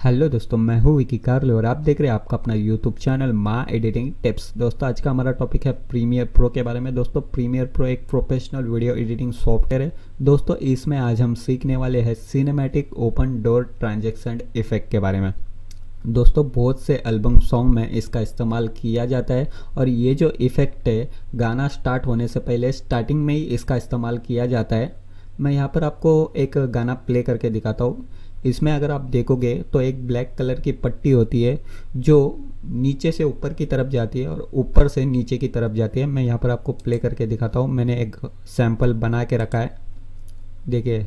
Hello दोस्तों, मैं हूँ विकी कार्लो और आप देख रहे हैं आपका अपना YouTube channel Maa editing tips. दोस्तों, आज का हमारा टॉपिक है प्रीमियर प्रो के बारे में। दोस्तों प्रीमियर प्रो एक प्रोफेशनल वीडियो एडिटिंग सॉफ्टवेयर है। दोस्तों, इसमें आज हम सीखने वाले हैं cinematic open door transaction effect के बारे में। दोस्तों, बहुत से एल्बम सॉन्ग में इसका इस्तेमाल किया जाता है और ये जो इफ़ेक्ट है, गाना स्टार्ट होने से पहले स्टार्टिंग में ही इसका इस्तेमाल किया जाता है। मैं यहाँ पर आपको एक गाना प्ले करके दिखाता हूँ। इसमें अगर आप देखोगे तो एक ब्लैक कलर की पट्टी होती है, जो नीचे से ऊपर की तरफ़ जाती है और ऊपर से नीचे की तरफ़ जाती है। मैं यहाँ पर आपको प्ले करके दिखाता हूँ। मैंने एक सैंपल बना के रखा है। देखिए,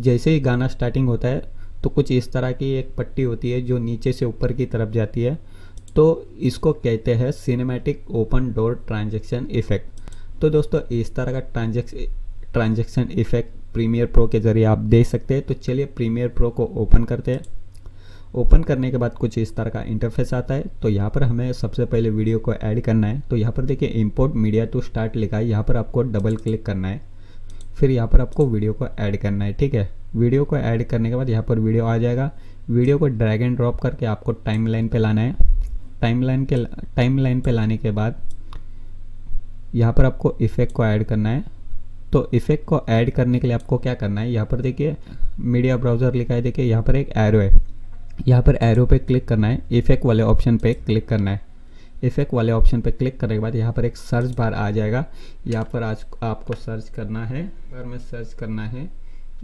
जैसे ही गाना स्टार्टिंग होता है तो कुछ इस तरह की एक पट्टी होती है, जो नीचे से ऊपर की तरफ़ जाती है। तो इसको कहते हैं cinematic open door transaction effect तो दोस्तों, इस तरह का transaction transaction effect Premiere Pro के ज़रिए आप देख सकते हैं। तो चलिए प्रीमियर प्रो को ओपन करते हैं। ओपन करने के बाद कुछ इस तरह का इंटरफेस आता है। तो यहाँ पर हमें सबसे पहले वीडियो को ऐड करना है। तो यहाँ पर देखिए इंपोर्ट मीडिया टू स्टार्ट लिखा है। यहाँ पर आपको डबल क्लिक करना है। फिर यहाँ पर आपको वीडियो को ऐड करना है। ठीक है? वीडियो को ऐड करने के बाद यहाँ पर वीडियो आ जाएगा। वीडियो को ड्रैग एंड ड्रॉप करके आपको टाइम लाइन पर लाना है। टाइम लाइन के टाइम लाइन पर लाने के बाद यहाँ पर आपको इफ़ेक्ट को ऐड करना है। तो इफ़ेक्ट को ऐड करने के लिए आपको क्या करना है? यहाँ पर देखिए मीडिया ब्राउज़र लिखा है, देखिए, यहाँ पर एक एरो है। यहाँ पर एरो पे क्लिक करना है इफ़ेक्ट वाले ऑप्शन पे क्लिक करना है। इफ़ेक्ट वाले ऑप्शन पे क्लिक करने के बाद यहाँ पर एक सर्च बार आ जाएगा। यहाँ पर आज आपको सर्च करना है। बार में सर्च करना है।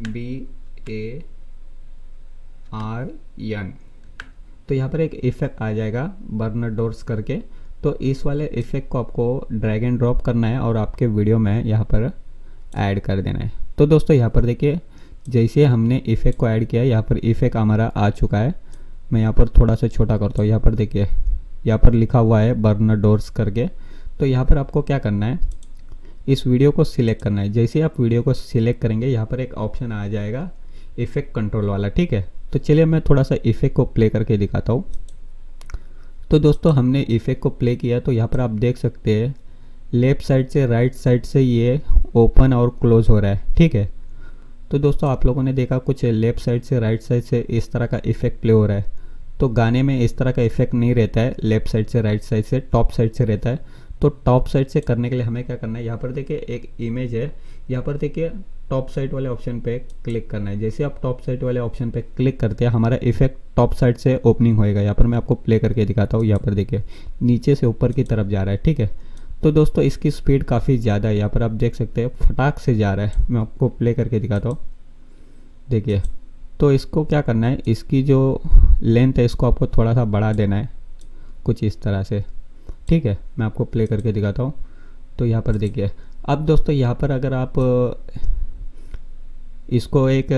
बी ए आर एन तो यहाँ पर एक इफ़ेक्ट आ जाएगा बर्नर डोर्स करके। तो इस वाले इफ़ेक्ट को आपको ड्रैग एंड ड्रॉप करना है और आपके वीडियो में यहाँ पर ऐड कर देना है। तो दोस्तों यहाँ पर देखिए, जैसे हमने इफ़ेक्ट को ऐड किया, यहाँ पर इफ़ेक्ट हमारा आ चुका है। मैं यहाँ पर थोड़ा सा छोटा करता हूँ। यहाँ पर देखिए, यहाँ पर लिखा हुआ है बर्नर डोर्स करके। तो यहाँ पर आपको क्या करना है, इस वीडियो को सिलेक्ट करना है। जैसे आप वीडियो को सिलेक्ट करेंगे, यहाँ पर एक ऑप्शन आ जाएगा इफ़ेक्ट कंट्रोल वाला, ठीक है? तो चलिए मैं थोड़ा सा इफ़ेक्ट को प्ले करके दिखाता हूँ। तो दोस्तों हमने इफ़ेक्ट को प्ले किया तो यहाँ पर आप देख सकते हैं लेफ़्ट साइड से राइट साइड से ये ओपन और क्लोज हो रहा है, ठीक है? तो दोस्तों, आप लोगों ने देखा कुछ लेफ़्ट साइड से, राइट साइड से इस तरह का इफ़ेक्ट प्ले हो रहा है। तो गाने में इस तरह का इफ़ेक्ट नहीं रहता है, लेफ़्ट साइड से, राइट साइड से, टॉप साइड से रहता है। तो टॉप साइड से करने के लिए हमें क्या करना है, यहाँ पर देखिए एक इमेज है, यहाँ पर देखिए टॉप साइड वाले ऑप्शन पे क्लिक करना है। जैसे आप टॉप साइड वाले ऑप्शन पे क्लिक करते हैं, हमारा इफ़ेक्ट टॉप साइड से ओपनिंग होएगा। यहाँ पर मैं आपको प्ले करके दिखाता हूँ, यहाँ पर देखिए, नीचे से ऊपर की तरफ़ जा रहा है, ठीक है? तो दोस्तों, इसकी स्पीड काफ़ी ज़्यादा है। यहाँ पर आप देख सकते हैं, फटाक से जा रहा है। मैं आपको प्ले करके दिखाता हूँ। देखिए तो इसको क्या करना है? इसकी जो लेंथ है, इसको आपको थोड़ा सा बढ़ा देना है। कुछ इस तरह से। ठीक है, मैं आपको प्ले करके दिखाता हूँ। तो यहाँ पर देखिए, अब दोस्तों, यहाँ पर अगर आप, इसको एक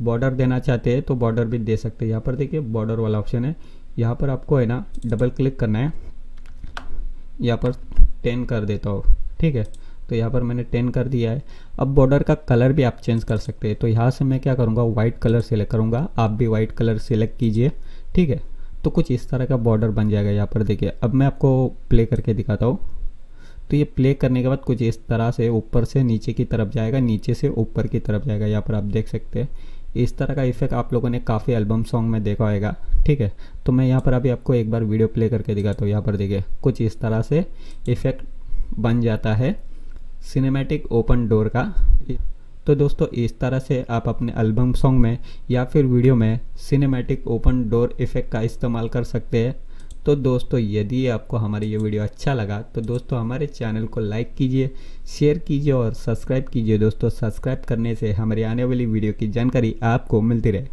बॉर्डर देना चाहते हैं तो बॉर्डर भी दे सकते हैं। यहाँ पर देखिए बॉर्डर वाला ऑप्शन है। यहाँ पर आपको है ना डबल क्लिक करना है। यहाँ पर टेन कर देता हूँ, ठीक है? तो यहाँ पर मैंने टेन कर दिया है। अब बॉर्डर का कलर भी आप चेंज कर सकते हैं। तो यहाँ से मैं क्या करूँगा वाइट कलर सेलेक्ट करूँगा। आप भी वाइट कलर सेलेक्ट कीजिए, ठीक है? तो कुछ इस तरह का बॉर्डर बन जाएगा यहाँ पर, देखिए। अब मैं आपको प्ले करके दिखाता हूँ। तो ये प्ले करने के बाद कुछ इस तरह से ऊपर से नीचे की तरफ़ जाएगा, नीचे से ऊपर की तरफ़ जाएगा। यहाँ पर आप देख सकते हैं। इस तरह का इफ़ेक्ट आप लोगों ने काफ़ी एल्बम सॉन्ग में देखा होगा, ठीक है? तो मैं यहाँ पर अभी आपको एक बार वीडियो प्ले करके दिखाता तो हूँ। यहाँ पर देखिए, कुछ इस तरह से इफ़ेक्ट बन जाता है सिनेमैटिक ओपन डोर का। तो दोस्तों, इस तरह से आप अपने एल्बम सॉन्ग में या फिर वीडियो में सिनेमैटिक ओपन डोर इफ़ेक्ट का इस्तेमाल कर सकते हैं। तो दोस्तों, यदि आपको हमारी ये वीडियो अच्छा लगा तो दोस्तों हमारे चैनल को लाइक कीजिए, शेयर कीजिए और सब्सक्राइब कीजिए। दोस्तों, सब्सक्राइब करने से हमारी आने वाली वीडियो की जानकारी आपको मिलती रहे।